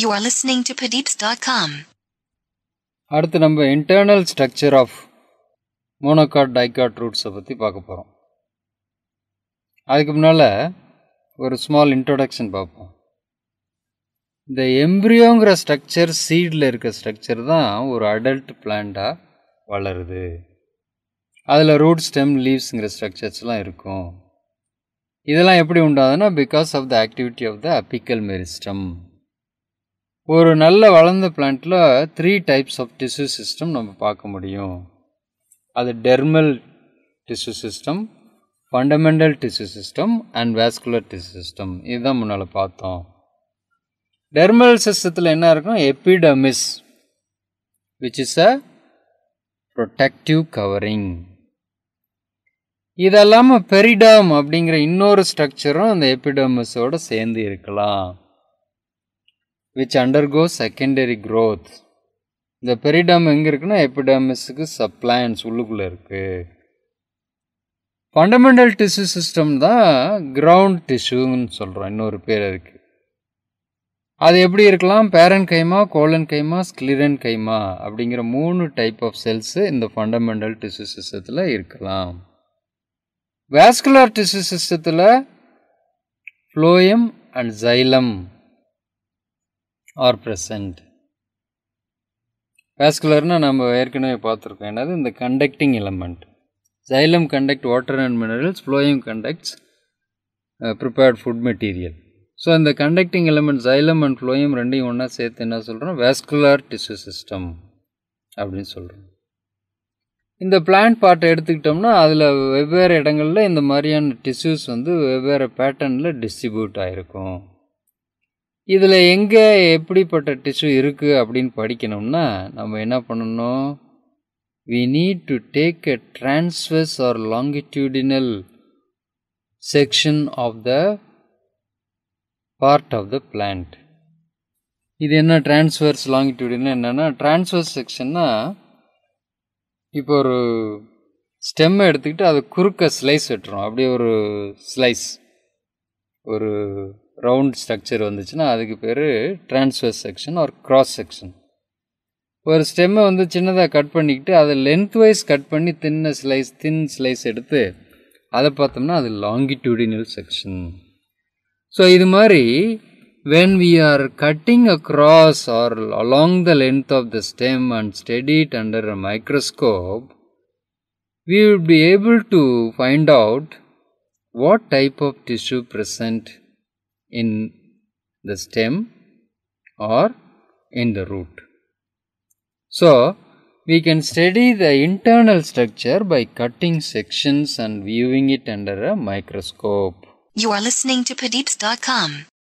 You are listening to Padeeps.com. அடுத்து நம்ம internal structure of monocot dicot ரூட்ஸை பற்றி பார்க்க போகிறோம் அதுக்கு முன்னால் ஒரு ஸ்மால் இன்ட்ரோடக்ஷன் பார்ப்போம். இந்த எம்ப்ரியோங்கிற ஸ்ட்ரக்சர் சீடில் இருக்க ஸ்ட்ரக்சர் தான் ஒரு அடல்ட் பிளான்ட்டாக வளருது. அதில் ரூட் ஸ்டெம் லீவ்ஸுங்கிற ஸ்ட்ரக்சர்ஸ்லாம் இருக்கும். இதெல்லாம் எப்படி உண்டாதுன்னா because of the activity of the apical meristem ஒரு நல்ல வளர்ந்த பிளான்ட்டில் three types of tissue system நம்ம பார்க்க முடியும். அது dermal tissue system fundamental tissue system and vascular tissue system இதுதான் முன்னால் பார்த்தோம். டெர்மல் சிஸ்டத்தில் என்ன இருக்கும்? Epidermis which is a protective covering இதெல்லாமல் periderm அப்படிங்கிற இன்னொரு ஸ்ட்ரக்சரும் அந்த எபிடமிஸோடு சேர்ந்து இருக்கலாம். விச் அண்டர்கோ செகண்டரி க்ரோத் இந்த பெரிடம் எங்கே இருக்குன்னா எபிடமிஸுக்கு சப்ளைன்ஸ் உள்ளுக்குள்ளே இருக்குது ஃபண்டமெண்டல் டிஷ்யூ சிஸ்டம் தான் கிரவுண்ட் டிஷ்யூன்னு சொல்கிறோம் இன்னொரு பேர் இருக்குது அது எப்படி இருக்கலாம்? Parenchyma collenchyma sclerenchyma அப்படிங்கிற மூணு டைப் ஆஃப் செல்ஸு இந்த ஃபண்டமெண்டல் டிஷ்யூ சிஸ்டத்தில் இருக்கலாம். வேஸ்குலர் டிஷ்யூ சிஸ்டத்தில் phloem and xylem are present. வேஸ்குலர்னால் நம்ம ஏற்கனவே பார்த்துருக்கோம். என்னது? இந்த conducting element xylem conduct water and minerals phloem conducts prepared food material so இந்த conducting element xylem and phloem ரெண்டையும் ஒன்றா சேர்த்து என்ன சொல்கிறோம் வேஸ்குலர் டிஷ்யூ சிஸ்டம் அப்படின்னு சொல்கிறோம் இந்த பிளான்ட் பார்ட்டை எடுத்துக்கிட்டோம்னா அதில் வெவ்வேறு இடங்களில் இந்த மாதிரியான டிஷ்யூஸ் வந்து வெவ்வேறு பேட்டர்னில் டிஸ்ட்ரிபியூட் ஆகிருக்கும் இதில் எங்கே எப்படிப்பட்ட டிஷ்யூ இருக்குது அப்படின்னு படிக்கணும்னா நம்ம என்ன பண்ணணும்? We need to take a transverse or longitudinal section of the part of the plant இது என்ன டிரான்ஸ்வர்ஸ் லாங்கிடியூடினல் என்னென்னா டிரான்ஸ்வர்ஸ் செக்ஷன்னா இப்போ ஒரு ஸ்டெம்மை எடுத்துக்கிட்டு அது குறுக்க ஸ்லைஸ் வெட்டுறோம். அப்படியே ஒரு ஸ்லைஸ் ஒரு ரவுண்ட் ஸ்ட்ரக்சர் வந்துச்சுன்னா அதுக்கு பேர் டிரான்ஸ்வர்ஸ் செக்ஷன் ஒரு க்ராஸ் செக்ஷன் ஒரு ஸ்டெம்மை வந்து சின்னதாக கட் பண்ணிக்கிட்டு அதை லென்த் வைஸ் கட் பண்ணி தின்ன ஸ்லைஸ் தின் ஸ்லைஸ் எடுத்து அதை பார்த்தோம்னா அது லாங்கிடியூடினல் செக்ஷன் ஸோ இது மாதிரி when we are cutting across or along the length of the stem and studied under a microscope microscope, we will be able to find out what type of tissue present in the stem or in the root. So, we can study the internal structure by cutting sections and viewing it under a microscope. You are listening to Padeeps.com.